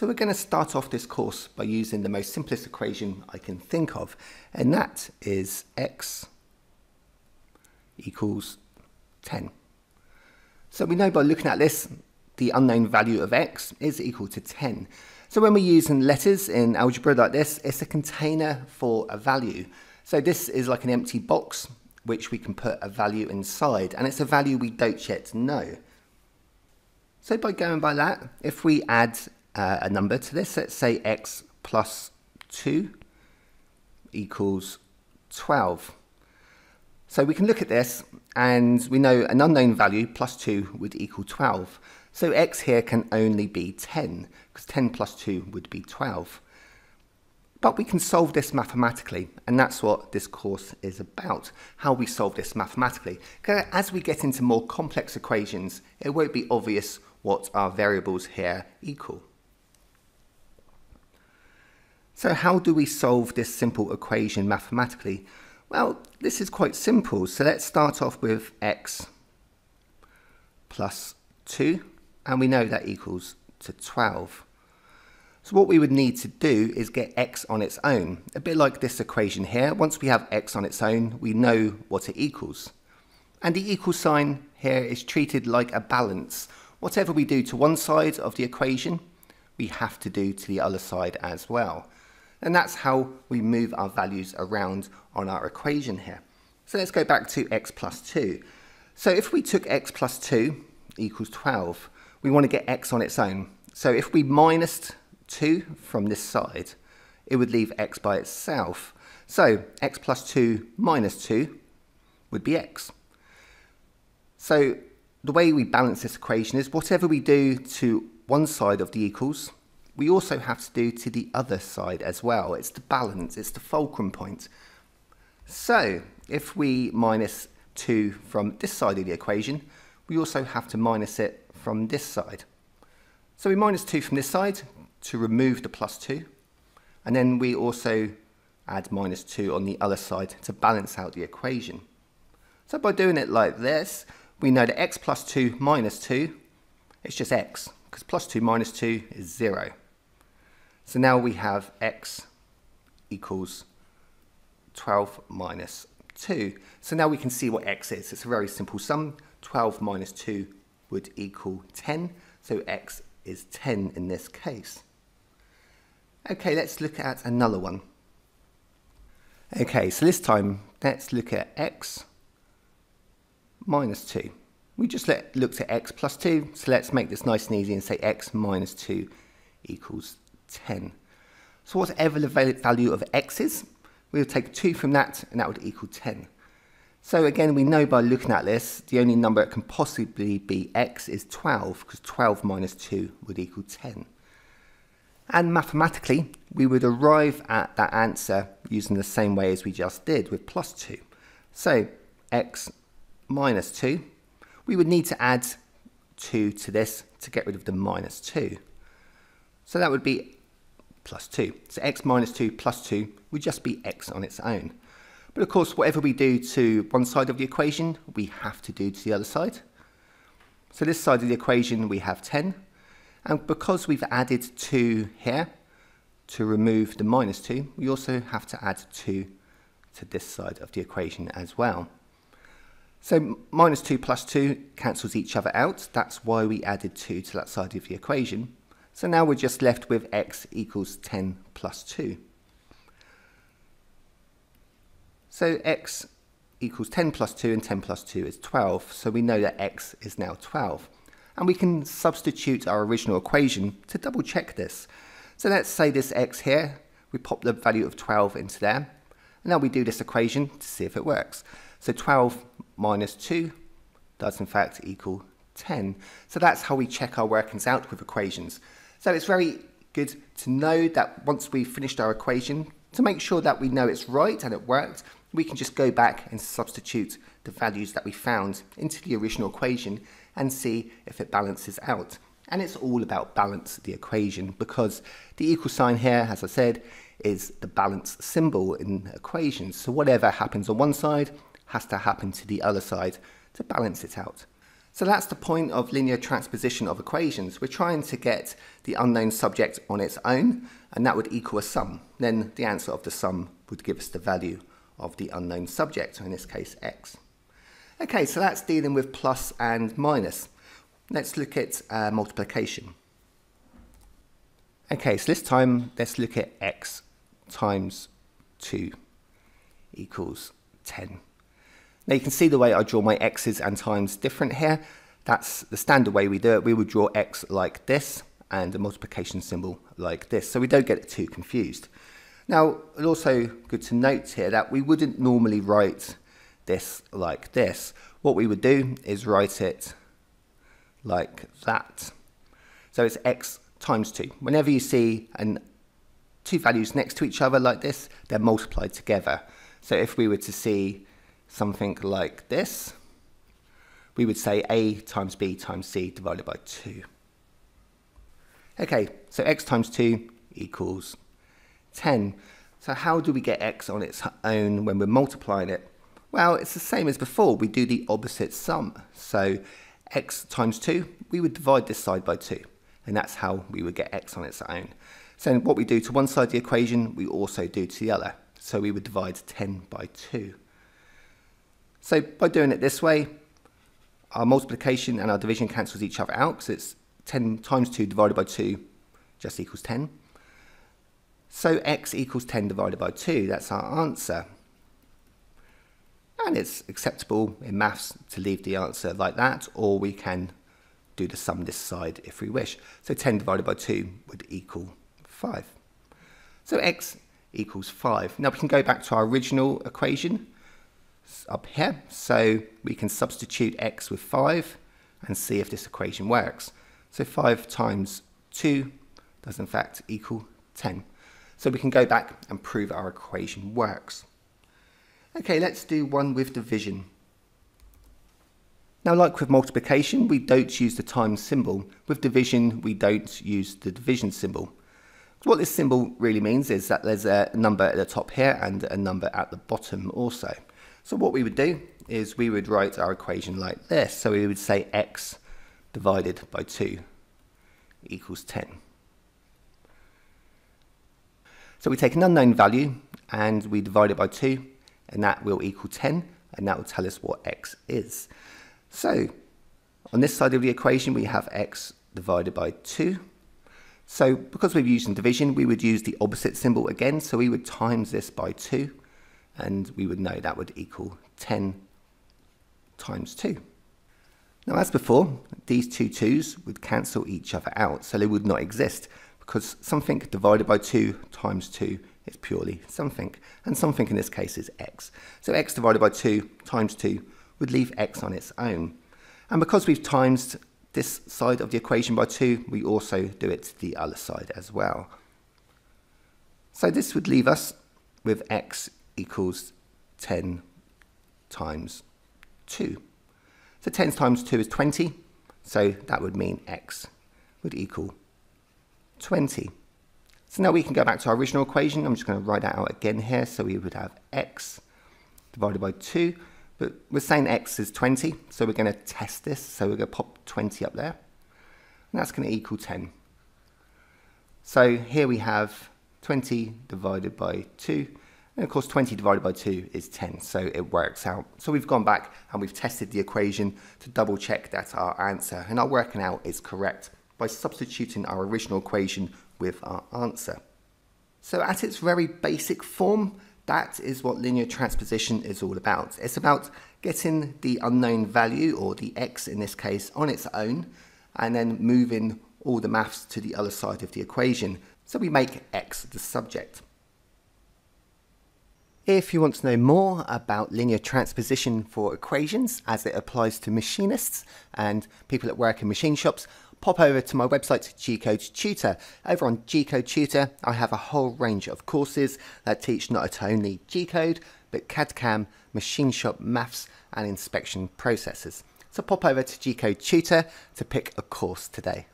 So we're going to start off this course by using the most simplest equation I can think of, and that is x equals 10. So we know by looking at this, the unknown value of x is equal to 10. So when we're using letters in algebra like this, it's a container for a value. So this is like an empty box which we can put a value inside, and it's a value we don't yet know. So by going by that, if we add uh, a number to this, let's say x plus 2 equals 12. So we can look at this and we know an unknown value plus 2 would equal 12. So x here can only be 10 because 10 plus 2 would be 12. But we can solve this mathematically, and that's what this course is about, how we solve this mathematically. As we get into more complex equations, it won't be obvious what our variables here equal. So how do we solve this simple equation mathematically? Well, this is quite simple. So let's start off with x plus 2, and we know that equals to 12. So what we would need to do is get x on its own. A bit like this equation here, once we have x on its own, we know what it equals. And the equal sign here is treated like a balance. Whatever we do to one side of the equation, we have to do to the other side as well. And that's how we move our values around on our equation here. So let's go back to x plus 2. So if we took x plus 2 equals 12, we want to get x on its own. So if we minus 2 from this side, it would leave x by itself. So x plus 2 minus 2 would be x. So the way we balance this equation is whatever we do to one side of the equals, we also have to do to the other side as well. It's the balance, it's the fulcrum point. So if we minus 2 from this side of the equation, we also have to minus it from this side. So we minus 2 from this side to remove the plus 2, and then we also add minus 2 on the other side to balance out the equation. So by doing it like this, we know that x plus 2 minus 2, it's just x, because plus 2 minus 2 is 0. So now we have x equals 12 minus 2. So now we can see what x is. It's a very simple sum. 12 minus 2 would equal 10. So x is 10 in this case. Okay, let's look at another one. Okay, so this time let's look at x minus 2. We just let, looked at x plus 2, so let's make this nice and easy and say x minus 2 equals 10. So whatever the value of x is, we'll take 2 from that, and that would equal 10. So again, we know by looking at this, the only number that can possibly be x is 12, because 12 minus 2 would equal 10. And mathematically, we would arrive at that answer using the same way as we just did with plus 2. So x minus 2, we would need to add 2 to this to get rid of the minus 2. So that would be plus 2. So x minus 2 plus 2 would just be x on its own. But of course, whatever we do to one side of the equation, we have to do to the other side. So this side of the equation, we have 10. And because we've added 2 here to remove the minus 2, we also have to add 2 to this side of the equation as well. So minus 2 plus 2 cancels each other out. That's why we added 2 to that side of the equation. So now we're just left with x equals 10 plus 2. So x equals 10 plus 2 and 10 plus 2 is 12. So we know that x is now 12. And we can substitute our original equation to double check this. So let's say this x here, we pop the value of 12 into there. And now we do this equation to see if it works. So 12 minus 2 does in fact equal 10. So that's how we check our workings out with equations. So it's very good to know that once we've finished our equation, to make sure that we know it's right and it worked, we can just go back and substitute the values that we found into the original equation and see if it balances out. And it's all about balance the equation because the equal sign here, as I said, is the balance symbol in equations. So whatever happens on one side has to happen to the other side to balance it out. So that's the point of linear transposition of equations. We're trying to get the unknown subject on its own, and that would equal a sum. Then the answer of the sum would give us the value of the unknown subject, so in this case x. Okay, so that's dealing with plus and minus. Let's look at uh, multiplication. Okay, so this time let's look at x times 2 equals 10. Now you can see the way I draw my x's and times different here. That's the standard way we do it. We would draw x like this and a multiplication symbol like this, so we don't get it too confused. Now, it's also good to note here that we wouldn't normally write this like this. What we would do is write it like that. So it's x times 2. Whenever you see an, two values next to each other like this, they're multiplied together. So if we were to see something like this, we would say a times b times c divided by 2. Okay, so x times 2 equals 10. So how do we get x on its own when we're multiplying it? Well, it's the same as before. We do the opposite sum. So x times 2, we would divide this side by 2. And that's how we would get x on its own. So what we do to one side of the equation, we also do to the other. So we would divide 10 by 2. So by doing it this way, our multiplication and our division cancels each other out because it's 10 times 2 divided by 2 just equals 10. So x equals 10 divided by 2, that's our answer. And it's acceptable in maths to leave the answer like that, or we can do the sum this side if we wish. So 10 divided by 2 would equal 5. So x equals 5. Now we can go back to our original equation up here. So we can substitute x with 5 and see if this equation works. So 5 times 2 does in fact equal 10. So we can go back and prove our equation works. Okay, let's do one with division. Now, like with multiplication, we don't use the times symbol. With division, we don't use the division symbol. What this symbol really means is that there's a number at the top here and a number at the bottom also. So what we would do is we would write our equation like this. So we would say x divided by 2 equals 10. So we take an unknown value and we divide it by 2 and that will equal 10 and that will tell us what x is. So on this side of the equation we have x divided by 2. So because we're using division we would use the opposite symbol again so we would times this by 2 and we would know that would equal 10 times 2. Now as before, these two 2's would cancel each other out, so they would not exist, because something divided by 2 times 2 is purely something, and something in this case is x. So x divided by 2 times 2 would leave x on its own. And because we've times this side of the equation by 2, we also do it to the other side as well. So this would leave us with x equals 10 times 2. So 10 times 2 is 20, so that would mean x would equal 20. So now we can go back to our original equation. I'm just going to write that out again here. So we would have x divided by 2, but we're saying x is 20, so we're going to test this. So we're going to pop 20 up there, and that's going to equal 10. So here we have 20 divided by 2, and of course 20 divided by 2 is 10, so it works out. So we've gone back and we've tested the equation to double check that our answer and our working out is correct by substituting our original equation with our answer. So at its very basic form, that is what linear transposition is all about. It's about getting the unknown value, or the x in this case, on its own, and then moving all the maths to the other side of the equation. So we make x the subject. If you want to know more about linear transposition for equations as it applies to machinists and people that work in machine shops, pop over to my website, G-Code Tutor. Over on G-Code Tutor, I have a whole range of courses that teach not only G-Code, but CAD-CAM, machine shop maths and inspection processes. So pop over to G-Code Tutor to pick a course today.